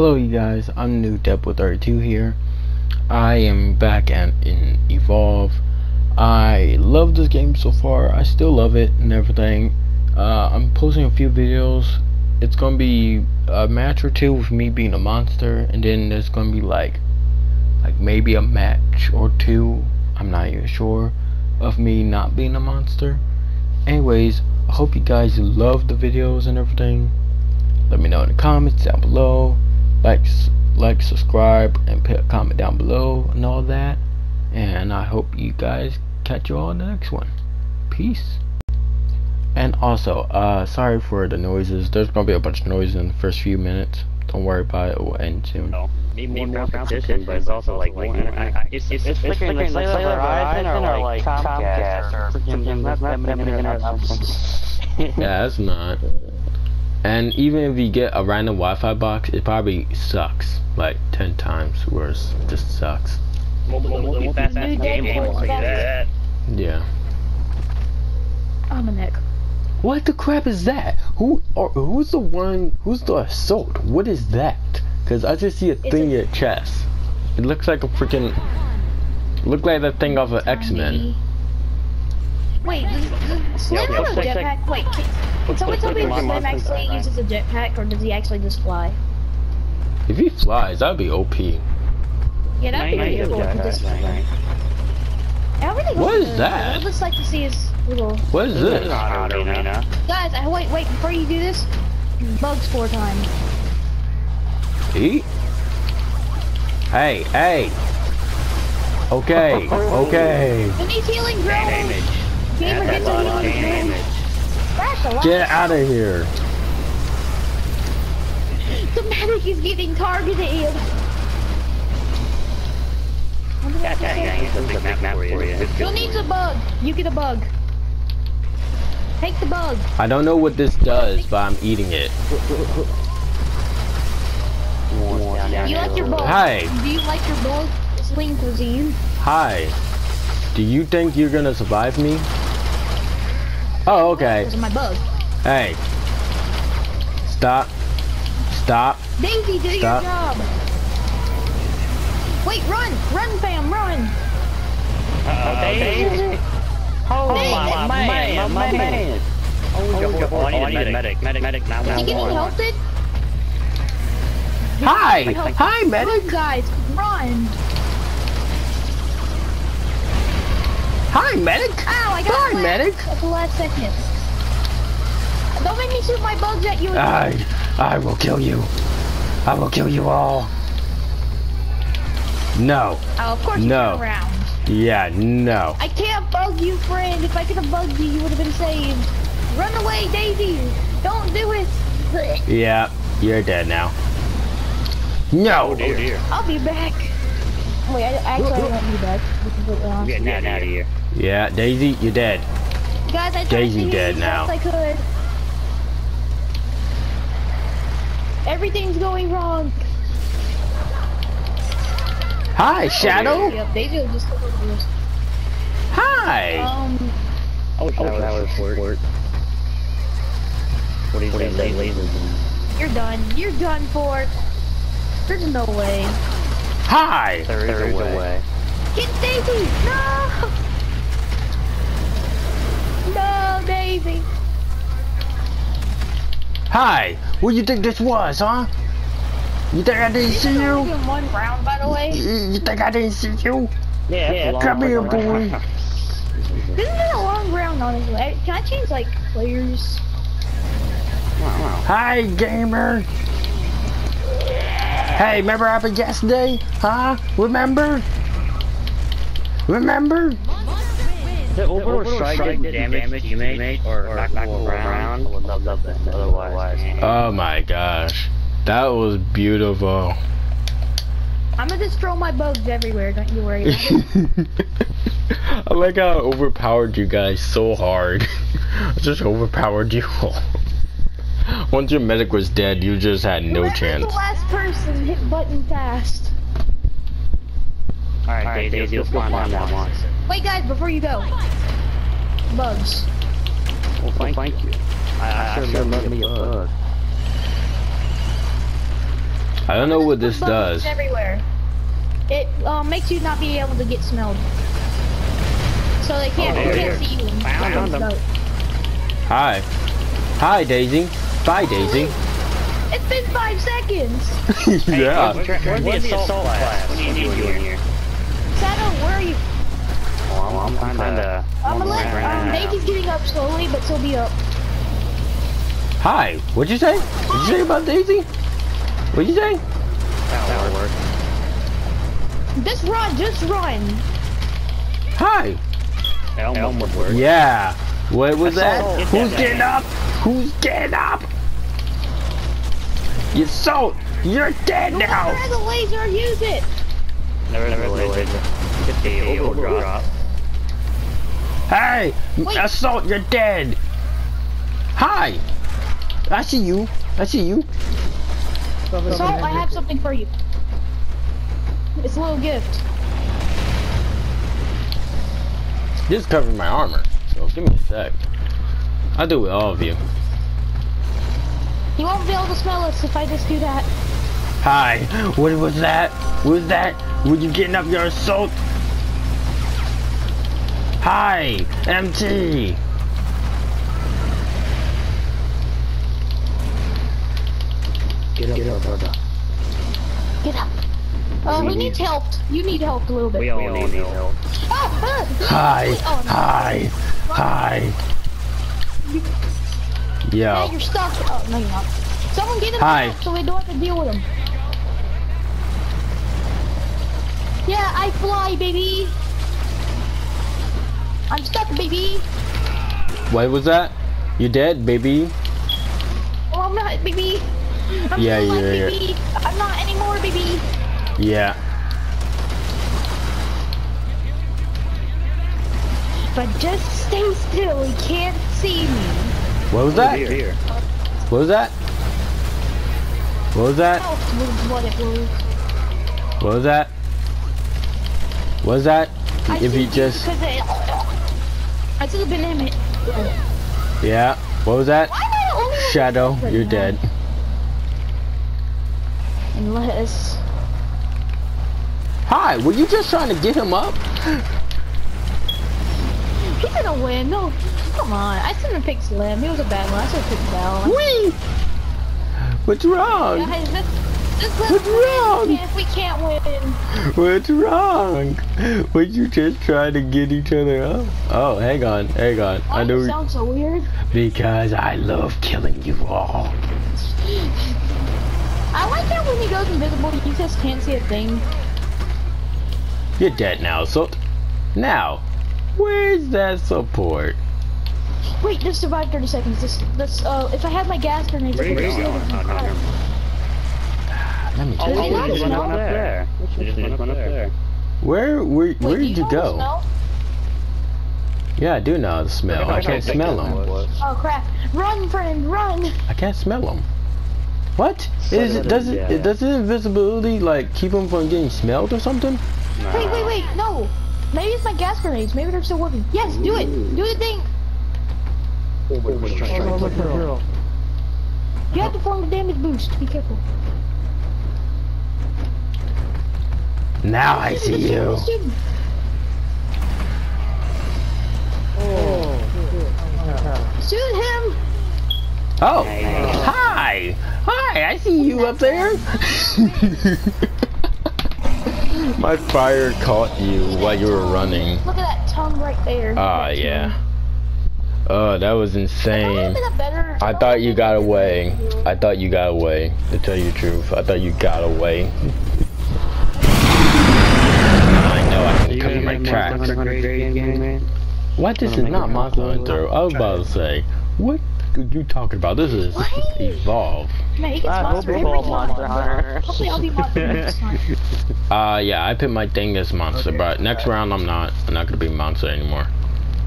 Hello you guys, I'm New Deadpool32 here. I am back at, in Evolve. I love this game so far, I still love it and everything. Uh, I'm posting a few videos. It's gonna be a match or two with me being a monster, and then there's gonna be like, like maybe a match or two, I'm not even sure, of me not being a monster. Anyways, I hope you guys love the videos and everything. Let me know in the comments down below like like subscribe and put a comment down below and all that. And I hope you guys catch you all in the next one. Peace. And also uh sorry for the noises. There's gonna be a bunch of noise in the first few minutes. Don't worry about it. It will end soon. No. Need more, more competition, but it's also like, like I, I, it's, it's, it's flickering like Cellular Verizon or like Comcast or freaking Yeah, that's not. And even if you get a random Wi-Fi box, it probably sucks like ten times worse. Just sucks. Yeah. I'm a Nick. What the crap is that? Who or who's the one? Who's the assault? What is that? Cause I just see a thing in your chest. It looks like a freaking. Look like that thing off of X Men. Wait, does Slim have a jetpack? Wait, can, can someone tell me if Slim actually uses a jetpack or does he actually just fly? If he flies, that'd be OP. Yeah, that'd be pretty cool to just fly. What is that? It looks like to see his little. What is this? Guys, I, wait, wait, before you do this, bugs four times. Eat? Hey, hey! Okay, okay. We need healing drills! Gamer gets a healing drill! That's a. Get out of here! The medic is getting targeted! Yeah, yeah, yeah, here's a big map, map for you. Who needs a bug? You get a bug. Take the bug. I don't know what this does, but I'm eating it. You like your bug? Hi. Do you like your bug? Swing cuisine. Hi. Do you think you're gonna survive me? Oh, okay. This is my bug. Hey. Stop. Stop. Daisy, do Stop. your job. Wait, run! Run, fam, run! Uh-oh, Daisy. Oh, my, my man, my man. Oh, oh, I need a medic, medic, medic, now, Is now, he getting now. helped? Hi. Hi, medic. Run, guys, run! Hi, medic. Ow, I got Hi, flanked medic. At the last second. Don't make me shoot my bugs at you. I, I will kill you. I will kill you all. No. Oh, of course you No. turn around. Yeah, no. I can't bug you, friend. If I could have bugged you, you would have been saved. Run away, Daisy. Don't do it. Yeah, you're dead now. No. Oh dear. I'll be back. Wait, I, actually I won't be back. to be completely I'm honest. getting out of here. Yeah, Daisy, you're dead. Guys, I Daisy dead now. I could. Everything's going wrong. Hi, Shadow. Yep, Daisy will just look over this. Hi. Um, Oh, shower sport. What do you say, lasers? you're done. You're done for. There's no way. Hi. There is a way. Get Daisy! No! No, Daisy! Hi. What you think this was, huh? You think I didn't This see you? in one round, by the way. You you think I didn't see you? Yeah, yeah Come here, boy. This has been a long round, honestly. I- Can I change, like, players? Hi, gamer. Hey, remember what happened yesterday? Huh? Remember? Remember? The overall strike did damage teammate or knock knock around. I would love that. Otherwise, Oh my gosh. That was beautiful. I'm gonna just throw my bugs everywhere, don't you worry. I like how I overpowered you guys so hard. I just overpowered you all. Once your medic was dead, you just had no Whoever's chance. the last person hit button fast. Alright, Daisy, let's go find that one. Wait, guys, before you go. Bugs. Well, thank, thank you. I, I, I sure love me a bug. I don't know what this Bugs does. Everywhere. It uh, makes you not be able to get smelled. So they can't, Oh, they can't see you. Found them. Hi. Hi, Daisy. Bye, Daisy. It's been five seconds. yeah. Where's, where's the assault class? What are you doing here? Oh, I'm, I'm kinda... I'm gonna let, Right um, now. Daisy's getting up slowly, but she'll be up. Hi. What'd you say? What'd you say about Daisy? What'd you say? That'll work. Just run, just run. Hi. Elm would work. Yeah. What was that? Assault. Who's getting up? Who's getting up? You salt. You're dead now. Where's the laser? Use it. Never, never, never. Get the overdrop. Hey, Wait. assault. You're dead. Hi. I see you. I see you. Salt, I have something for you. It's a little gift. This covers my armor. So give me a sec. I'll do it with all of you. You won't be able to smell us if I just do that. Hi. What was that? What was that? Were you getting up your assault? Hi, MT. Get up, get up, brother. Get up. Uh, who needs help? You need help a little bit. We all need help. Ah, ah. Hi. Oh, no. Hi. Hi. Yeah, you're stuck. Oh, no, you're not. Someone get him Hi. out so we don't have to deal with him. Yeah, I fly, baby. I'm stuck, baby. What was that? You dead, baby? Oh, I'm not, baby. I'm Yeah, still alive, yeah, yeah. baby. I'm not anymore, baby. Yeah. But just stay still. He can't see me. What was that? Here, here. What was that? What was that? Health was what it was. What was that? What was that? I If you just Cause it, I been in it. yeah. What was that? Why am I the only one Shadow, you're now? dead. Unless. Hi. Were you just trying to get him up? He's gonna win. No, come on. I shouldn't have picked Slim. He was a bad one. I should have picked Bell. Wee. What's wrong? Guys, this, this What's wrong? If we can't win. What's wrong? Were you just trying to get each other up? Oh, hang on, hang on. Why I do you know sound so weird? because I love killing you all. I like how when he goes invisible, you just can't see a thing. You're dead now, so now, where's that support? Wait, just survive 30 seconds. This, this, uh, if I had my gas grenades, I Where could you just going? leave it Oh, in no, the never car. Let me Oh, check. Does he not just went up there. We just went up there. Where, where, where Wait, did you go? Yeah, I do know the smell. I can't smell them. Oh crap! Run, friend, run! I can't smell them. What? Is it, does it, Yeah. does the invisibility like keep them from getting smelled or something? Wait, wait, wait! No, maybe it's my gas grenades. Maybe they're still working. Yes, do it. Do the thing. You have to form the damage boost. Be careful. Now I see you. Shoot him! Oh, hi, hi! I see you up there. My fire caught you while you were running. Look at that tongue right there. Ah, That yeah. Oh, that was insane. been a better- I thought you got away. I thought you got away. To tell you the truth, I thought you got away. I can cover my tracks. What? This is not Monster Hunter. I was about to say, what are you talking about? This is What? Evolve. Man, he Ah, monster we'll every call time. Monster Hunter. Hopefully I'll be monster next. Uh, yeah, I picked my thing as monster, but next round I'm not. I'm not gonna be monster anymore.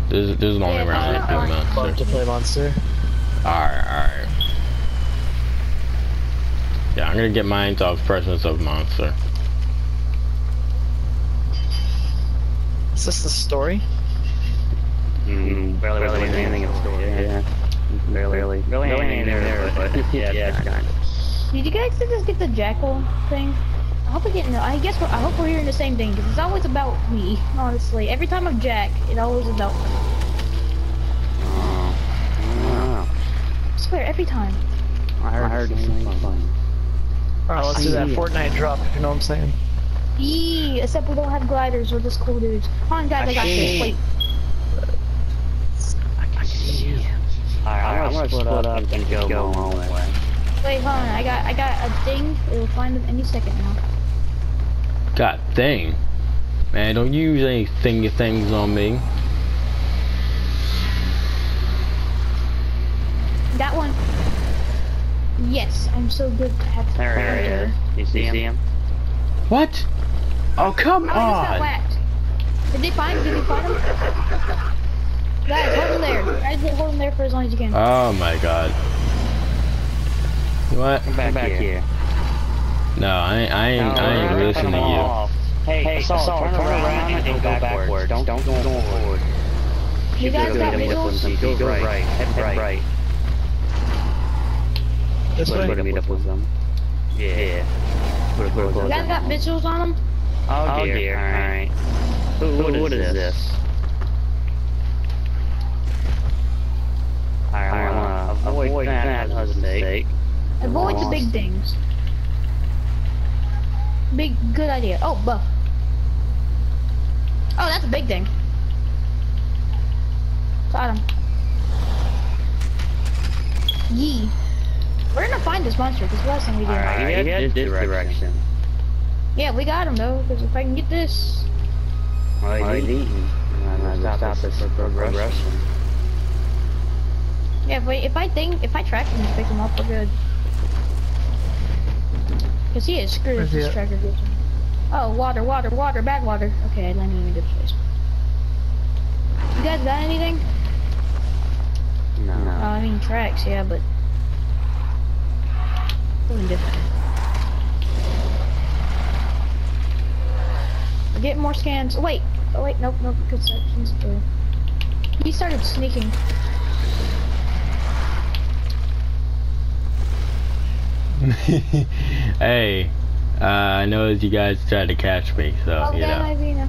This, is- this is the only Yeah, round I'm alright. being Love monster. to play monster. Alright, alright. Yeah, I'm gonna get mine off presence of monster. Is this the story? Mm, barely, barely anything in the story. Yeah. Barely, barely, barely anything there, but yeah, yeah, kind of. Did you guys just get the jackal thing? I hope we're getting. I guess we're, I hope we're hearing the same thing because it's always about me. Honestly, every time I'm Jack, it always about. Me. Oh. I swear, every time. I heard, I heard the same thing. Alright, let's do that Fortnite drop, if you know what I'm saying. Yee, except we don't have gliders. We're just cool dudes. Come on, guys, I got this. Wait, Alright, I'm gonna split up and go my own way. wait, hold on. I got, I got a thing. It'll find them any second now. God dang. Man, don't use any thingy things on me. Got one. Yes, I'm so good to at There he is. You see him? What? Oh, come Oh, I just got on. whacked. Did they find? Did they find him? Guys, hold him there. Guys, hold him there for as long as you can. Oh my god. What? Come back, here. No, I, ain't- I ain't, I ain't No, listening to you. off. Hey, hey Assault, turn, around and go backwards. Don't, don't go forward. You guys got visuals? Go right. Head right. This We're gonna meet up with them. Yeah. We're, we're You guys got visuals on them? Oh dear. Alright. Who, what is this? Alright, I wanna avoid that as a mistake. Avoid the big things. Big, good idea. Oh, buff. Oh, that's a big thing. Got him. Yee. We're gonna find this monster, because last time we did. Alright, head this direction. Yeah, we got him though, because if I can get this. Well, he's eating. I'm gonna stop this progression. Yeah, if, we, if I think, if I track him and pick him up, we're good. Because he is screwed if Where's he this tracker gets him. Oh, water, water, water, bad water. Okay, I landed in a good place. You guys got anything? No. Oh, I mean tracks, yeah, but something different. Getting more scans. Wait, oh wait, nope, nope, good sections. Uh, he started sneaking. hey, uh, I know you guys tried to catch me, so, oh, you know. Ivina.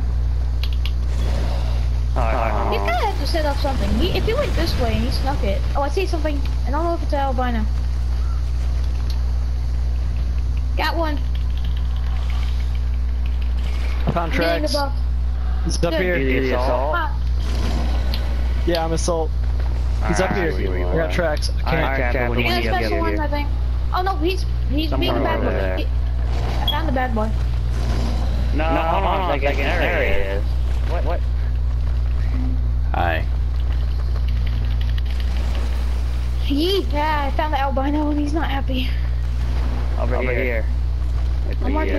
He's Oh. gonna have to set up something. He, if he went this way and he snuck it. Oh, I see something. I don't know if it's an albino. Got one. Found I'm getting the tracks. buff. He's up here. the assault? Ah, Yeah, I'm assault. He's up here. I got tracks. I can't. Alright, Cap, what do you need the up special ones, I think. Oh no, he's he's being the bad boy. He- I found the bad boy. No, hold on a second. There he is. What? What? Hi. Yee, yeah, I found the albino and he's not happy. Over, here. With I'm the, working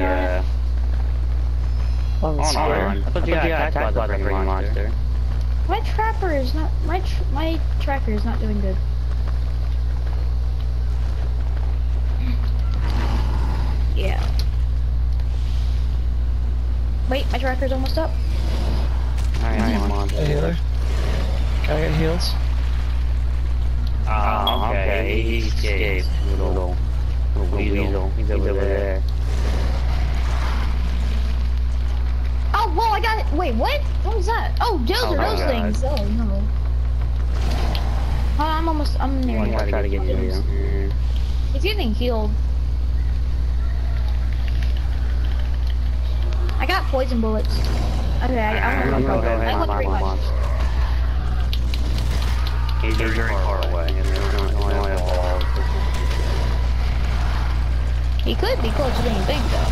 on uh, On the square. on. I thought you got attacked by the freaking monster. My trapper is not my tr my tracker is not doing good. Yeah. Wait, my tracker's almost up. Alright, A monster. healer. Can I get heals? Oh, okay. He escaped. Little, little weasel. He's over there. Oh, whoa, I got it. Wait, what? What was that? Oh, those Oh are those God. things. Oh, no. Oh, I'm almost, I'm You near. want to try to get you. He's getting healed. I got poison bullets. Okay, I, I'm I'm gonna gonna go. go ahead I and went find three much. He's very far away. It's only- it's only a ball. He could be closer than you think, though.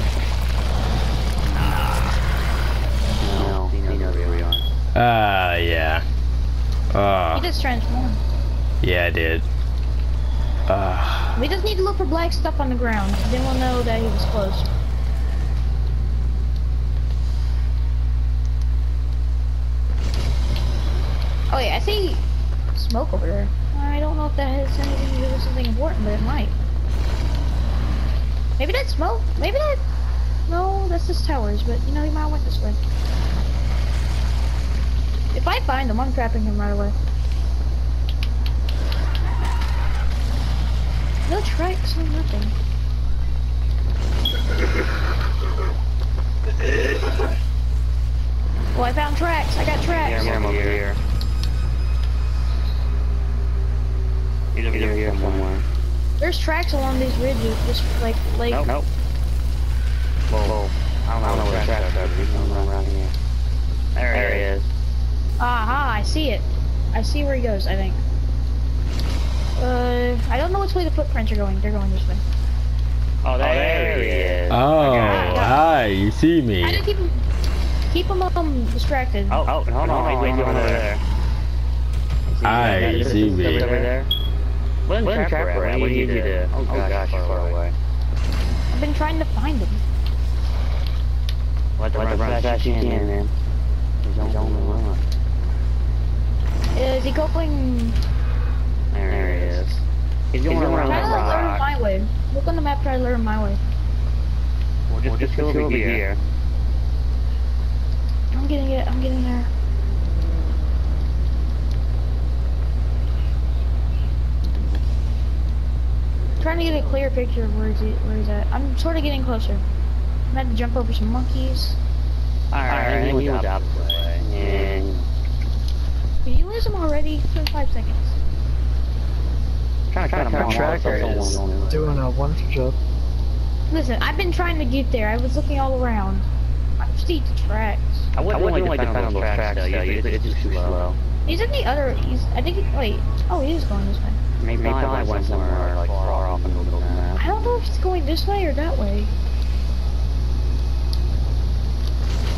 No, he knows where we Ah, yeah. He Ah, just transformed. yeah, I did. Ah, We just need to look for black stuff on the ground. Then we'll know that he was close. Oh yeah, I see smoke over there. I don't know if that has anything to do with something important, but it might. Maybe that's smoke. Maybe that. No, that's just towers. But you know, he might have went this way. If I find him, I'm trapping him right away. No tracks, no nothing. Well, I found tracks. I got tracks. Yeah, I'm over here. He's over here somewhere. There's tracks along these ridges, just like like. Nope. Nope. Whoa, whoa. I don't know where the tracks are. He's somewhere around here. There he is. Aha! I see it. I see where he goes. I think. Uh, I don't know which way the footprints are going. They're going this way. Oh, there, he is. Oh, hi, you see I me. didn't keep him. Keep him um distracted. Oh, oh, hold on. Wait, wait, over there. Aye, that? you see me. Over there. When Trapper at? What do you do to? Oh gosh, you're far away. I've been trying to find him. Let the run as fast as you can, man. He's on the run. Is he going? There he is. He's going around Try that to learn rock. my way. Look on the map. Try to learn my way. We'll just go over here. I'm getting it. I'm getting there. Trying to get a clear picture of where he's where he's at. I'm sort of getting closer. I'm had to jump over some monkeys. Alright, he was out the way. And Did you lose him already? It's been five seconds. trying to find Our a tracker is doing a wonderful job. Listen, I've been trying to get there. I was looking all around. I just need the tracks. I wouldn't, I wouldn't like to find those tracks though. Usually it's just too slow. He's in the other. He's. I think. He, wait. Oh, he is going this way. Maybe I went somewhere like far off in the middle of the map. I don't know if he's going this way or that way.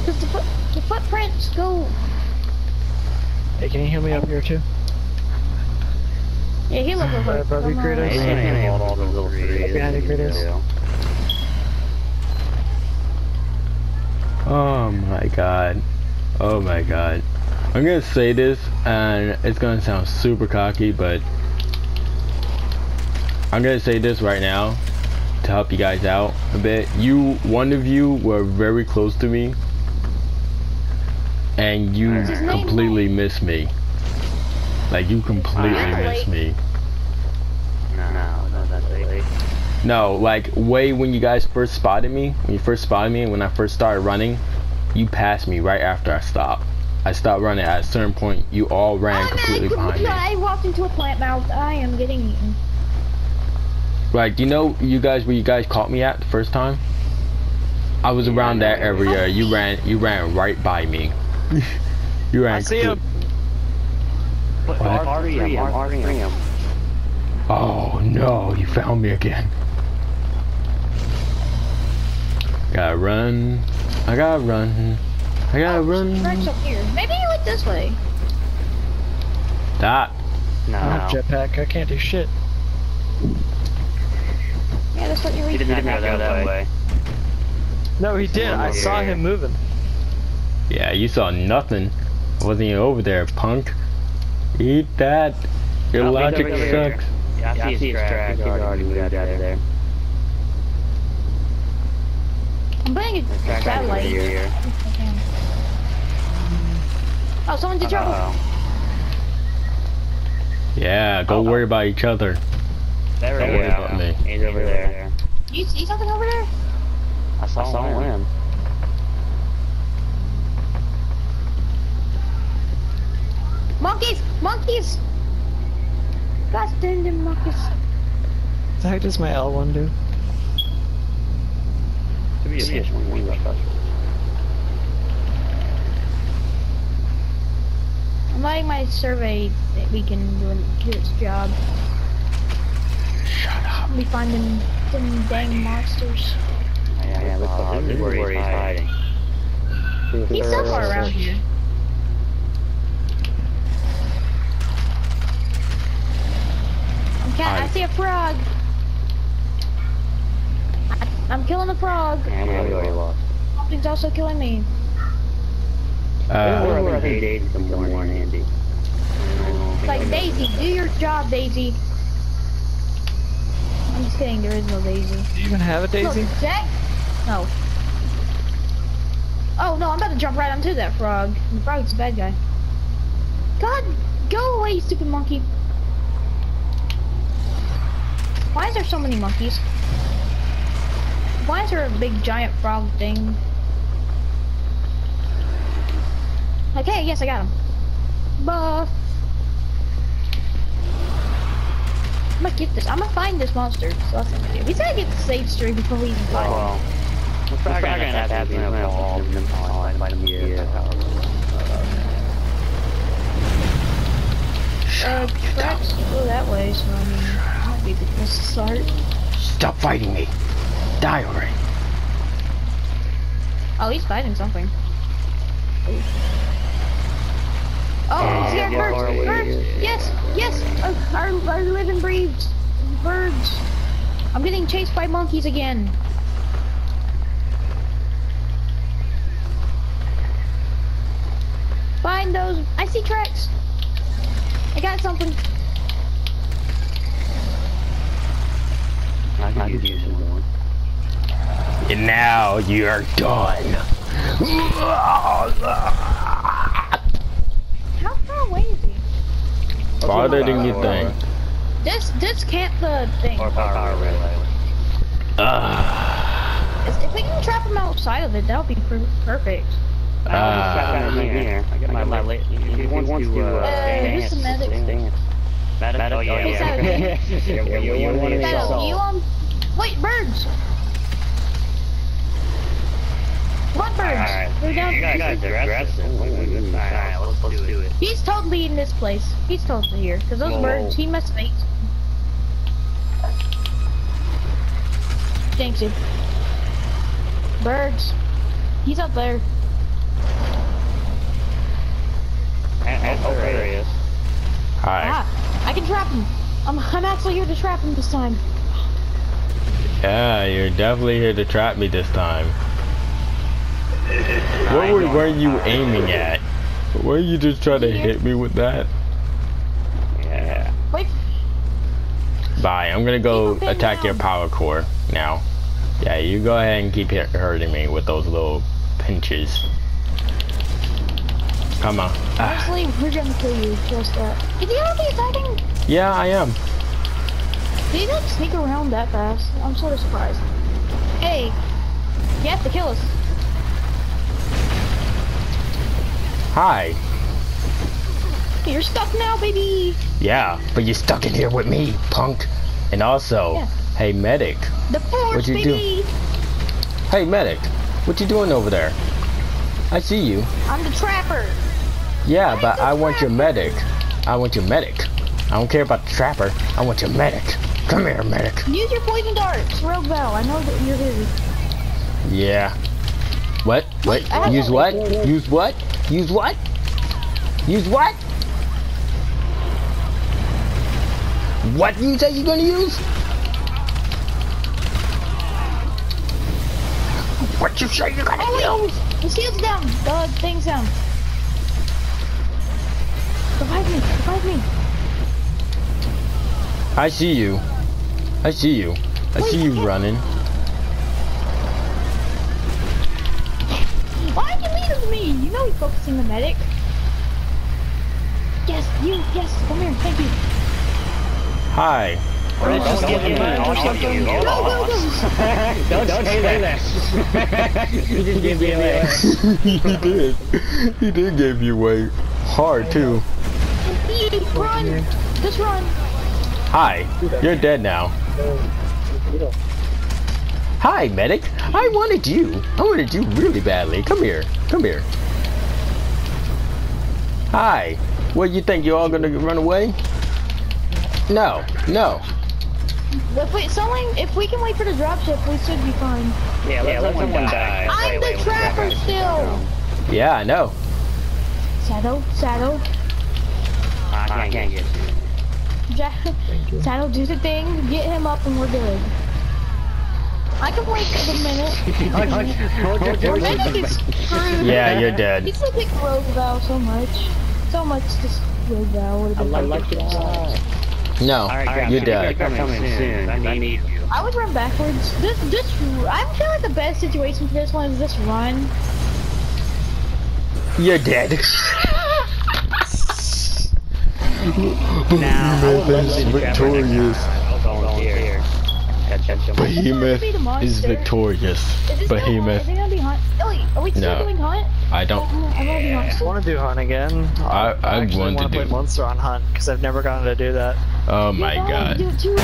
Cause the foot, the footprints go. Hey, can you heal me up here too? Yeah, he looked like. Right above you, come on. Kratos. Maybe I can hold all those little trees. behind you, Kratos. Oh my god. Oh my god. I'm gonna say this and it's gonna sound super cocky, but I'm gonna say this right now to help you guys out a bit. You, one of you were very close to me and you What's name? completely missed me. Like you completely Wow. missed me. No, no, no, that's late. No, like way when you guys first spotted me, when you first spotted me, and when I first started running, you passed me right after I stopped. I stopped running at a certain point. You all ran Oh, completely man, behind me. I walked into a plant mouth. I am getting eaten. Like you know, you guys where you guys caught me at the first time. I was around that area. You ran, you ran right by me. you ran. I see him. But What? R3 him, R3 him. Oh no, you found me again. Gotta run. I gotta run. I gotta Oh, Tracks run. up here. Maybe you went this way. That. No, I have jetpack. I can't do shit. Yeah, that's what you He read. didn't go that way. No, he did. I saw him moving. Yeah, you saw nothing. I wasn't even over there, punk. Eat that. Your No, he's logic over here. sucks. Yeah, I see his track. He's already moved out of there. I'm playing a Track over satellite. here. Oh, someone's in trouble. Uh-oh. Yeah, go Oh, worry about each other. There Don't we worry go. about me. He's over there. You see something over there? I saw, I saw him. Monkeys! Monkeys! Gosh dang them monkeys. What the heck does my L1 do? Could be a fish when we rush. I'm letting my survey that we can do, an, do its job. Shut up. I'll be finding them dang monsters. Yeah, yeah, look uh, this is where he's hiding. He's somewhere around here. I'm I see a frog. I, I'm killing the frog. And we already lost. Something's also killing me. Uh, We're other days some more, Andy. It's like Daisy, do your job, Daisy. I'm just kidding. There is no Daisy. Do you even have a daisy? Look, Jack. No. Oh no, I'm about to jump right onto that frog. The frog's a bad guy. God, go away, you stupid monkey. Why is there so many monkeys? why is there a big giant frog thing? Okay, yes, I got him. Buff. I'm gonna get this. I'm gonna find this monster. So that's what I'm gonna do. He's gotta get the save stream before we even find him. Well, we're probably gonna have to have him involved in them calling by the media. Uh, tracks go that way, so I mean, that might be the best to start. Stop fighting me. Die already. Oh, he's fighting something. Oh, he's Yeah, here, yeah, birds, birds, yes, yes, uh, our, our living breeds, birds. I'm getting chased by monkeys again. Find those, I see tracks. I got something. I can use some more. And now you're done. How far away is he? Farther than you think. This, this can't the thing. Or power relay. Ah. If we can trap him outside of it, that'll be per perfect. Ah. I'm here. I got my, my late. He wants to, uh, Uh, who's the medic? Dance. Medic? Oh, yeah, Is that yeah. okay? Yeah, well, you want to Is that assault. a you on? Wait, birds! What birds? Alright, They're down. you guys aggressive. Alright, let's, let's do it. He's totally in this place. He's totally here. Cause those Whoa, birds, he must have ate. Thanks, you. Birds. He's up there. Oh, there he is. Hi. Ah, I can trap him. I'm, I'm actually here to trap him this time. Yeah, you're definitely here to trap me this time. What were, were you aiming at? Were you just trying to hit me with that? Yeah. Wait, Bye. I'm gonna go attack your power core now. Yeah, you go ahead and keep hurting me with those little pinches. Come on. Honestly, we're gonna kill you. Just that. Did you already attacking? yeah, I am. Did he like sneak around that fast? I'm sort of surprised. Hey, you have to kill us. Hi. You're stuck now, baby. Yeah, but you're stuck in here with me, punk. And also, Yeah. hey medic. The force, What'd you do? Hey medic, what you doing over there? I see you. I'm the trapper. Yeah, but I want your medic. I want your medic. I don't care about the trapper. I want your medic. Come here, medic. Use your poison darts, Rogue Val. I know that you're here. Yeah. What? What? Use what? Use what? Use what? Use what? What you say you're gonna use? What you say you're gonna Oh use? the shield's down. The thing's down. Revive me. Revive me. I see you. I see you. I see you running. Why are you leading me? You know he's focusing the medic. Yes, you. Yes, come here. Thank you. Hi. Don't give him an audio. you. Go, go, go. Don't, don't say that. you just give me away. he did. He did give you away. Hard too. Run. Just run. Hi. You're dead now. Hi, medic. I wanted you. I wanted you really badly. Come here. Come here. Hi. What, you think you're all gonna run away? No. No. If we, someone, if we can wait for the dropship, we should be fine. Yeah, let, let someone die. I'm the trapper still. Yeah, I know. Shadow, Shadow, I can't get you. Jack, Shadow, do the thing. Get him up, and we're good. I can wait a minute. Your medic is screwed. Yeah, you're dead. He's like pick Rogue Val so much. So much just Rogue Val would have been like No. Alright, You're guys, dead. coming soon. I need you. I would run backwards. This, this, I feel like the best situation for this one is this run. You're dead. Now, I would love to be victorious. I'll volunteer. That's catch him. Behemoth is victorious. Is Behemoth. Is it gonna be hunt? Wait, are we still No. I don't. I wanna be I monster. want to do hunt again. I- I actually want to wanna play do- monster on hunt because I've never gotten to do that. Oh my Yeah, god. Do it too.